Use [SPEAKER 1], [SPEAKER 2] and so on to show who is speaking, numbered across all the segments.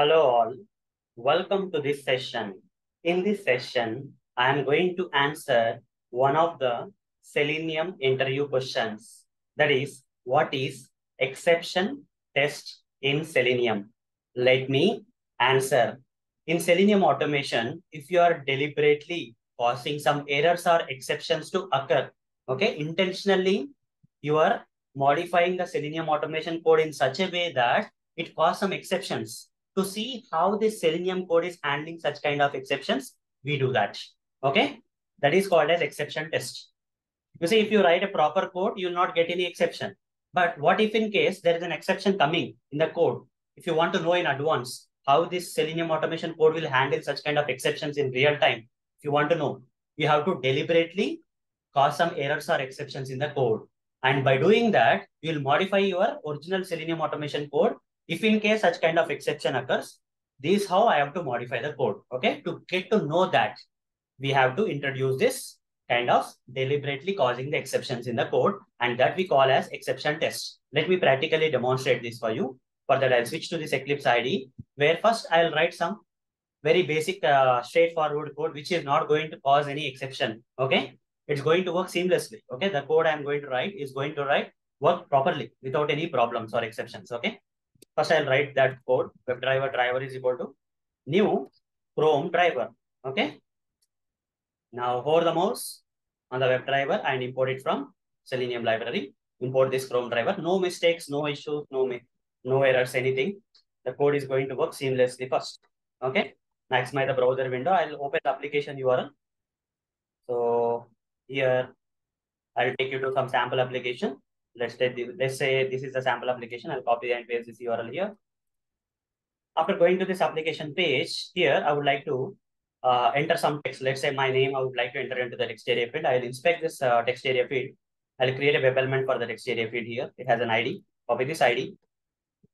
[SPEAKER 1] Hello all, welcome to this session. In this session, I am going to answer one of the Selenium interview questions. That is, what is exception test in Selenium? Let me answer. In Selenium automation, if you are deliberately causing some errors or exceptions to occur, okay, intentionally, you are modifying the Selenium automation code in such a way that it causes some exceptions to see how this Selenium code is handling such kind of exceptions, we do that. Okay. That is called as exception test. You see, if you write a proper code, you will not get any exception. But what if in case there is an exception coming in the code? If you want to know in advance how this Selenium automation code will handle such kind of exceptions in real time, if you want to know, you have to deliberately cause some errors or exceptions in the code. And by doing that, you will modify your original Selenium automation code if in case such kind of exception occurs, this is how I have to modify the code. Okay. To get to know that, we have to introduce this kind of deliberately causing the exceptions in the code and that we call as exception test. Let me practically demonstrate this for you. For that, I'll switch to this Eclipse IDE where first I'll write some very basic uh, straightforward code which is not going to cause any exception. Okay. It's going to work seamlessly. Okay. The code I'm going to write is going to write work properly without any problems or exceptions. Okay. First, I'll write that code. WebDriver driver is equal to new Chrome driver. Okay. Now hover the mouse on the WebDriver and import it from Selenium library. Import this Chrome driver. No mistakes, no issues, no no errors, anything. The code is going to work seamlessly first. Okay. Maximize the browser window. I'll open the application URL. So here I'll take you to some sample application. Let's say, let's say this is a sample application. I'll copy and paste this URL here. After going to this application page, here I would like to uh, enter some text. Let's say my name, I would like to enter into the text area field. I'll inspect this uh, text area field. I'll create a web element for the text area field here. It has an ID. Copy this ID.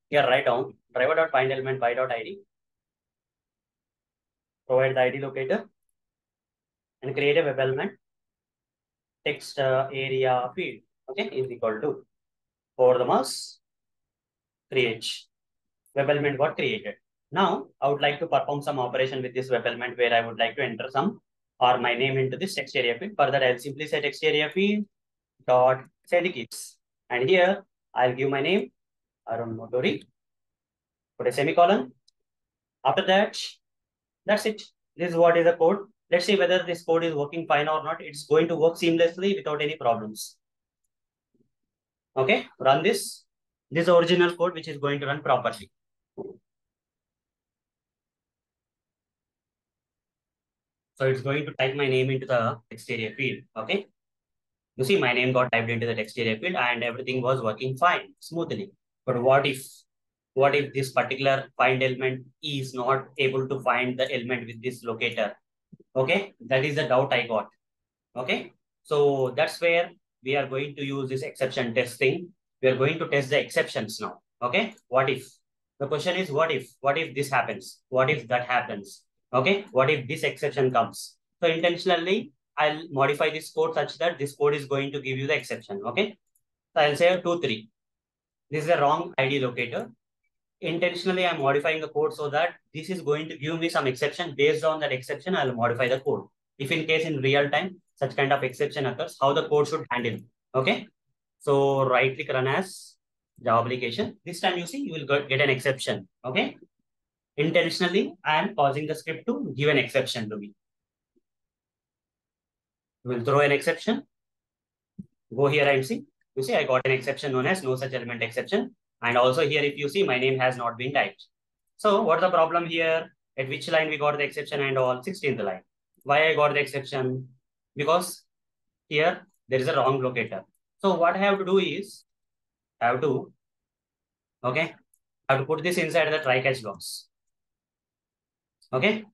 [SPEAKER 1] Here, write down driver.find element by.id. Provide the ID locator and create a web element text uh, area field okay, is equal to over the mouse, create. Web element got created. Now, I would like to perform some operation with this web element where I would like to enter some or my name into this text area field. For that, I'll simply say text area field dot send keys. And here, I'll give my name, Arun Motoori. Put a semicolon. After that, that's it. This is what is the code. Let's see whether this code is working fine or not. It's going to work seamlessly without any problems. Okay, run this. This original code which is going to run properly. So it's going to type my name into the text area field. Okay. You see my name got typed into the text area field and everything was working fine, smoothly. But what if, what if this particular find element is not able to find the element with this locator? Okay. That is the doubt I got. Okay. So that's where we are going to use this exception testing. We are going to test the exceptions now. Okay. What if? The question is what if? What if this happens? What if that happens? Okay. What if this exception comes? So intentionally, I'll modify this code such that this code is going to give you the exception. Okay. So I'll say 2, 3. This is a wrong ID locator. Intentionally, I'm modifying the code so that this is going to give me some exception. Based on that exception, I'll modify the code. If in case in real time, such kind of exception occurs, how the code should handle. Okay. So right click run as Java application. This time you see, you will get an exception. Okay. Intentionally, I am causing the script to give an exception to me. We'll throw an exception. Go here and see. You see, I got an exception known as no such element exception. And also here, if you see, my name has not been typed. So what's the problem here? At which line we got the exception and all? 16th line. Why I got the exception? because here there is a wrong locator. So what I have to do is, I have to, okay, I have to put this inside the try catch blocks. Okay.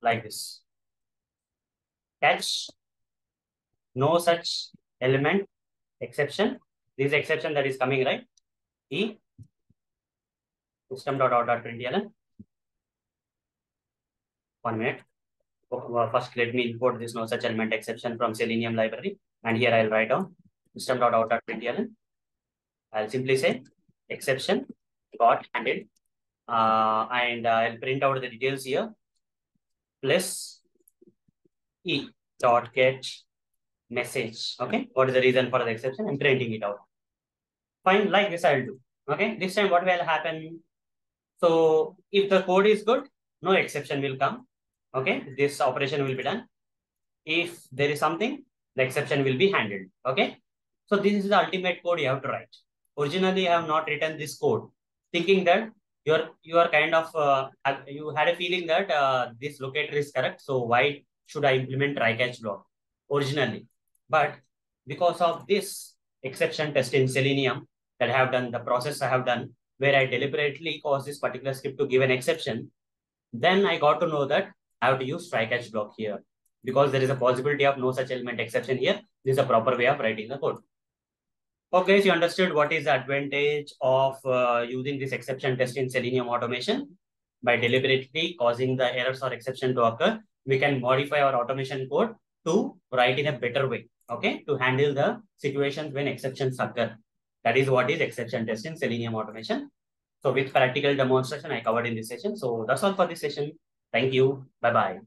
[SPEAKER 1] Like this. Catch, no such element, exception. This exception that is coming, right? E system.out.println one minute. First, let me import this no such element exception from Selenium library. And here I'll write down system.out.println. I'll simply say exception got handled. Uh, and I'll print out the details here. Plus E dot get message. Okay. What is the reason for the exception? I'm printing it out. Fine. Like this, I'll do. Okay. This time, what will happen? So if the code is good, no exception will come. Okay. This operation will be done. If there is something, the exception will be handled. Okay. So this is the ultimate code you have to write. Originally, I have not written this code thinking that you're you are kind of uh, you had a feeling that uh, this locator is correct. So why should I implement try catch block originally? But because of this exception test in Selenium that I have done, the process I have done, where I deliberately caused this particular script to give an exception, then I got to know that I have to use try catch block here because there is a possibility of no such element exception here. This is a proper way of writing the code. Okay, so you understood what is the advantage of uh, using this exception test in Selenium automation. By deliberately causing the errors or exception to occur, we can modify our automation code to write in a better way, okay, to handle the situations when exceptions occur. That is what is exception test in Selenium automation. So with practical demonstration, I covered in this session. So that's all for this session. Thank you. Bye-bye.